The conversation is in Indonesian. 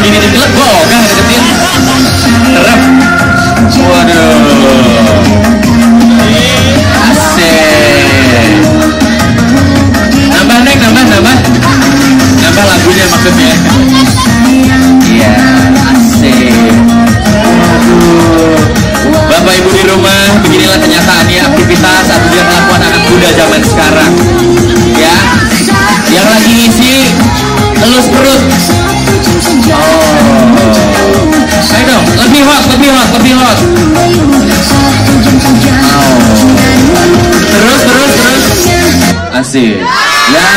begini dibilang gue ogah deketin terap waduh. Asik nambah neng nambah nambah nambah lagunya maksudnya iya asik waduh. Bapak Ibu di rumah, beginilah kenyataannya lebih hot, lebih hot. Oh. Terus, terus, terus. Asik. Ya.